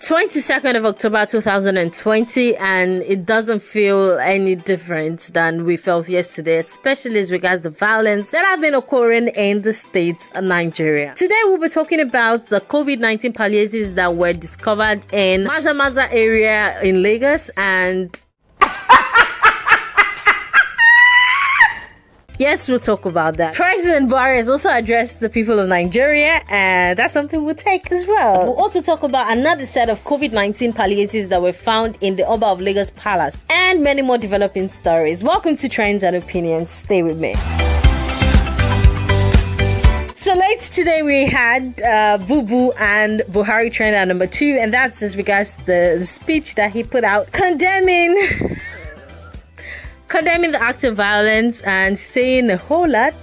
22nd of October 2020, and it doesn't feel any different than we felt yesterday, especially as regards the violence that have been occurring in the state of Nigeria. Today, we'll be talking about the COVID 19 palliatives that were discovered in Maza Maza area in Lagos and Yes, we'll talk about that. President Buhari has also addressed the people of Nigeria, and that's something we'll take as well. We'll also talk about another set of COVID 19 palliatives that were found in the Oba of Lagos Palace, and many more developing stories. Welcome to Trends and Opinions. Stay with me. So late today we had uh, Boo Boo and Buhari trend at number two, and that's as regards the, the speech that he put out condemning condemning the act of violence and saying a whole lot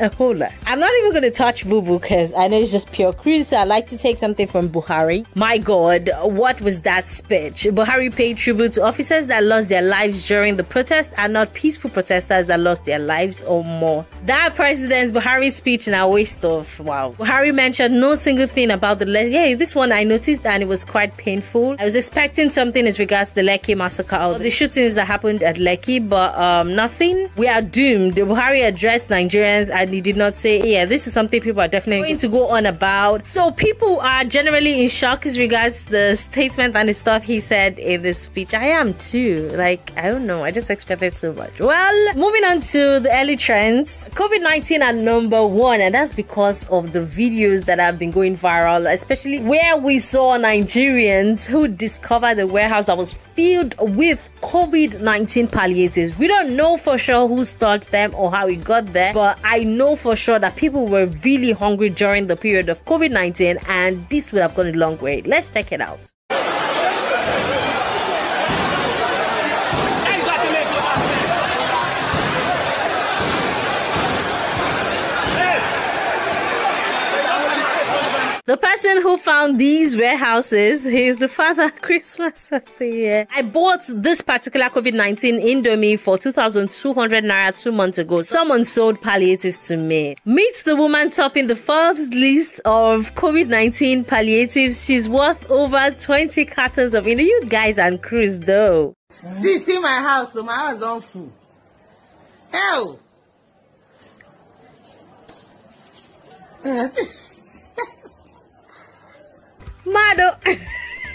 a whole lot. I'm not even going to touch Boo Boo because I know it's just pure cruise. So I'd like to take something from Buhari. My God, what was that speech? Buhari paid tribute to officers that lost their lives during the protest and not peaceful protesters that lost their lives or more. That President Buhari's speech a waste of wow. Buhari mentioned no single thing about the le- yeah this one I noticed and it was quite painful. I was expecting something as regards the Lekki massacre or the shootings that happened at Lekki, but um, nothing. We are doomed. Buhari addressed Nigerians and he did not say, yeah, this is something people are definitely going to go on about. So people are generally in shock as regards the statement and the stuff he said in this speech. I am too. Like, I don't know. I just expected so much. Well, moving on to the early trends. COVID 19 at number one, and that's because of the videos that have been going viral, especially where we saw Nigerians who discovered the warehouse that was filled with COVID 19 palliatives. We don't know for sure who started them or how it got there, but I know for sure that people were really hungry during the period of COVID 19 and this would have gone a long way. Let's check it out. The person who found these warehouses, is the father Christmas of the year. I bought this particular COVID-19 Indomie for 2,200 Naira two months ago. Someone sold palliatives to me. Meet the woman topping the Forbes list of COVID-19 palliatives. She's worth over 20 cartons of, you know, you guys and cruise though. See, see my house, so my house don't full. Hell! 妈的。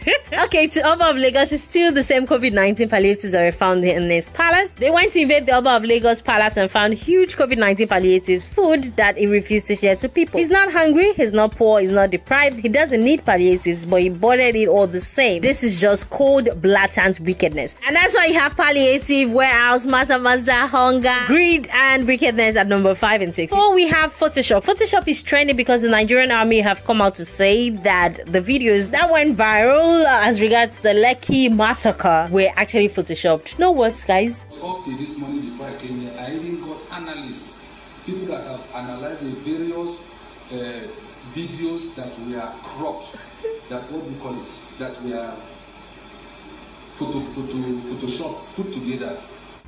okay, to Oba of Lagos is still the same COVID 19 palliatives that were found in this palace. They went to invade the Oba of Lagos palace and found huge COVID 19 palliatives food that he refused to share to people. He's not hungry, he's not poor, he's not deprived, he doesn't need palliatives, but he boarded it all the same. This is just cold, blatant wickedness. And that's why you have palliative, warehouse, maza maza, hunger, greed, and wickedness at number five and six. So we have Photoshop. Photoshop is trending because the Nigerian army have come out to say that the videos that went viral as regards the Lekki massacre were actually photoshopped. No words, guys. Up to this morning before I came here, I even got analysts, people that have analyzed the various uh, videos that were cropped, that what we call it, that were photo, photo, Photoshop put together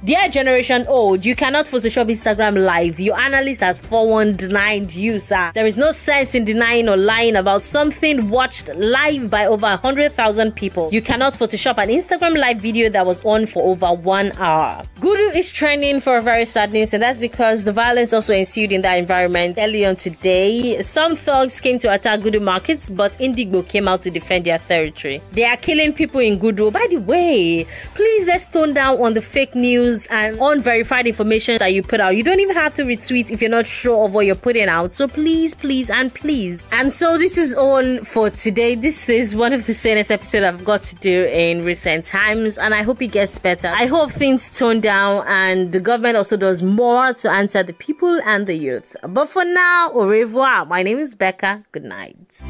Dear Generation Old, you cannot Photoshop Instagram live. Your analyst has forewarned denied you, sir. There is no sense in denying or lying about something watched live by over 100,000 people. You cannot Photoshop an Instagram live video that was on for over one hour. Gudu is trending for a very sad news, and that's because the violence also ensued in that environment early on today. Some thugs came to attack Gudu markets, but Indigo came out to defend their territory. They are killing people in Gudu. By the way, please let's tone down on the fake news news and unverified information that you put out. You don't even have to retweet if you're not sure of what you're putting out. So please, please, and please. And so this is all for today. This is one of the sanest episodes I've got to do in recent times, and I hope it gets better. I hope things tone down and the government also does more to answer the people and the youth. But for now, au revoir. My name is Becca. Good night.